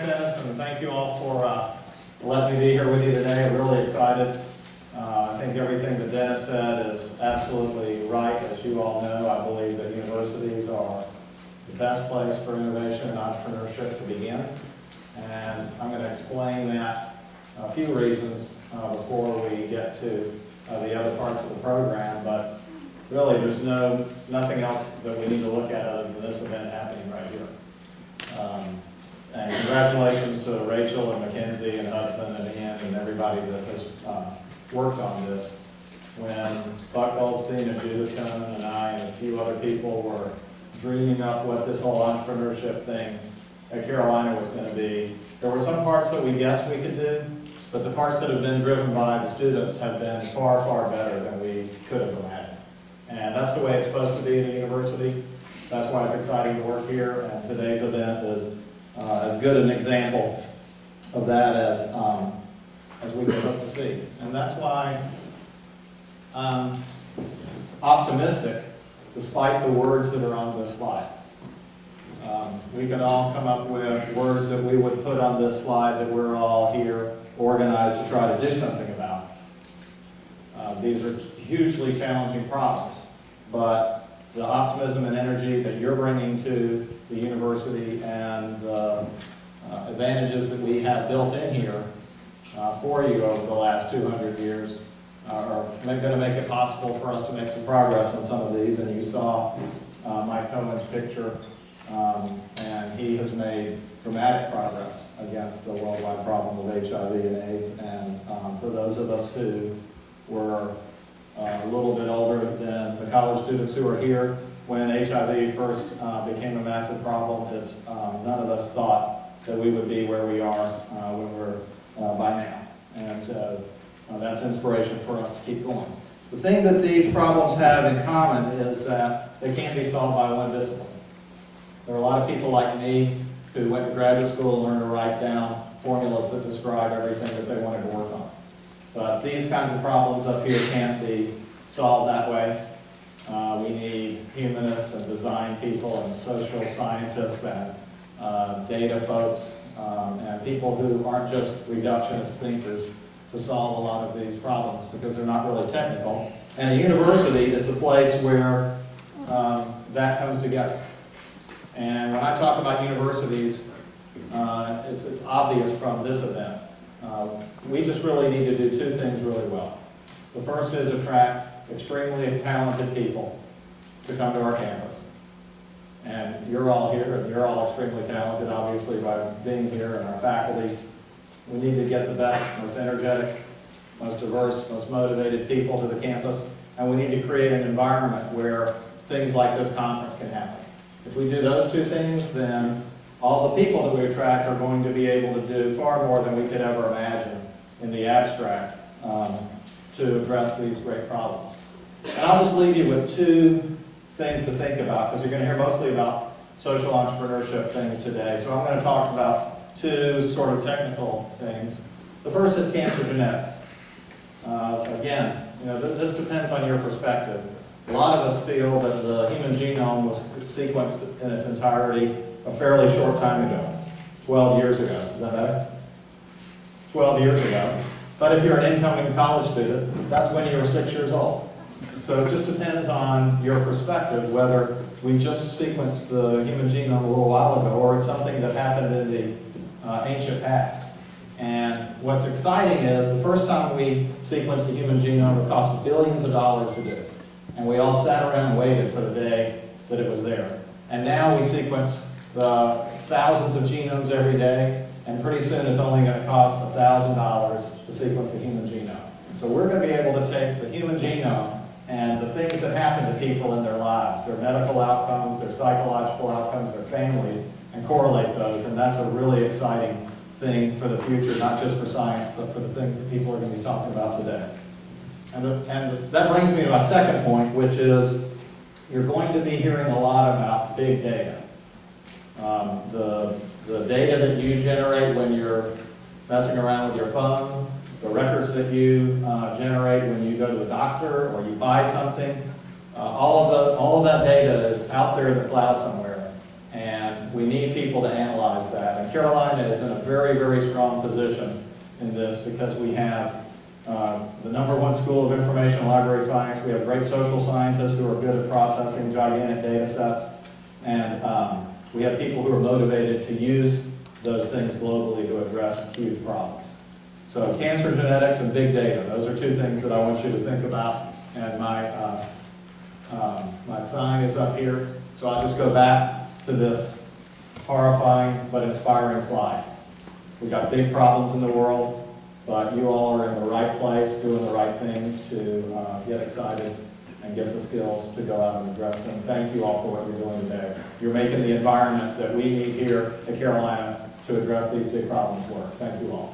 Dennis, and thank you all for uh, letting me be here with you today. I'm really excited. Uh, I think everything that Dennis said is absolutely right. As you all know, I believe that universities are the best place for innovation and entrepreneurship to begin. And I'm going to explain that, a few reasons uh, before we get to uh, the other parts of the program. But really, there's no, nothing else that we need to look at other than this event happening right here. Um, And congratulations to Rachel and Mackenzie and Hudson and Ian and everybody that has uh, worked on this. When Buck Goldstein and Judith Cone and I and a few other people were dreaming up what this whole entrepreneurship thing at Carolina was going to be, there were some parts that we guessed we could do, but the parts that have been driven by the students have been far, far better than we could have imagined. And that's the way it's supposed to be in a university. That's why it's exciting to work here, and today's event is uh, as good an example of that as, um, as we can hope to see. And that's why I'm optimistic, despite the words that are on this slide. Um, we can all come up with words that we would put on this slide that we're all here organized to try to do something about. Uh, these are hugely challenging problems, but the optimism and energy that you're bringing to the university and the uh, advantages that we have built in here uh, for you over the last 200 years are going to make it possible for us to make some progress on some of these. And you saw uh, Mike Cohen's picture, um, and he has made dramatic progress against the worldwide problem of HIV and AIDS. And um, for those of us who were uh, a little bit older than the college students who are here, when HIV first uh, became a massive problem, it's, um, none of us thought that we would be where we are uh, when we're uh, by now. And so uh, that's inspiration for us to keep going. The thing that these problems have in common is that they can't be solved by one discipline. There are a lot of people like me who went to graduate school and learned to write down formulas that describe everything that they wanted to work on. But these kinds of problems up here can't be solved that way. Uh, we need humanists and design people and social scientists and uh, data folks um, and people who aren't just reductionist thinkers to solve a lot of these problems because they're not really technical. And a university is the place where um, that comes together. And when I talk about universities, uh, it's, it's obvious from this event. Uh, we just really need to do two things really well. The first is attract extremely talented people to come to our campus. And you're all here, and you're all extremely talented, obviously, by being here, and our faculty. We need to get the best, most energetic, most diverse, most motivated people to the campus, and we need to create an environment where things like this conference can happen. If we do those two things, then all the people that we attract are going to be able to do far more than we could ever imagine in the abstract um, to address these great problems. And I'll just leave you with two things to think about, because you're going to hear mostly about social entrepreneurship things today. So I'm going to talk about two sort of technical things. The first is cancer genetics. Uh, again, you know, th this depends on your perspective. A lot of us feel that the human genome was sequenced in its entirety a fairly short time ago, 12 years ago. Is that right? 12 years ago. But if you're an incoming college student, that's when you were six years old. So it just depends on your perspective whether we just sequenced the human genome a little while ago or it's something that happened in the uh, ancient past. And what's exciting is the first time we sequenced the human genome, it cost billions of dollars to do. And we all sat around and waited for the day that it was there. And now we sequence the thousands of genomes every day, and pretty soon it's only going to cost $1,000 to sequence the human genome. So we're going to be able to take the human genome and the things that happen to people in their lives, their medical outcomes, their psychological outcomes, their families, and correlate those. And that's a really exciting thing for the future, not just for science, but for the things that people are going to be talking about today. And, the, and the, that brings me to my second point, which is you're going to be hearing a lot about big data. Um, the, the data that you generate when you're messing around with your phone, the records that you uh, generate when you go to the doctor or you buy something, uh, all, of the, all of that data is out there in the cloud somewhere. And we need people to analyze that. And Carolina is in a very, very strong position in this because we have uh, the number one school of information and library science. We have great social scientists who are good at processing gigantic data sets. And um, we have people who are motivated to use those things globally to address huge problems. So cancer genetics and big data, those are two things that I want you to think about. And my, uh, um, my sign is up here. So I'll just go back to this horrifying but inspiring slide. We've got big problems in the world, but you all are in the right place, doing the right things to uh, get excited and get the skills to go out and address them. Thank you all for what you're doing today. You're making the environment that we need here at Carolina to address these big problems work. Thank you all.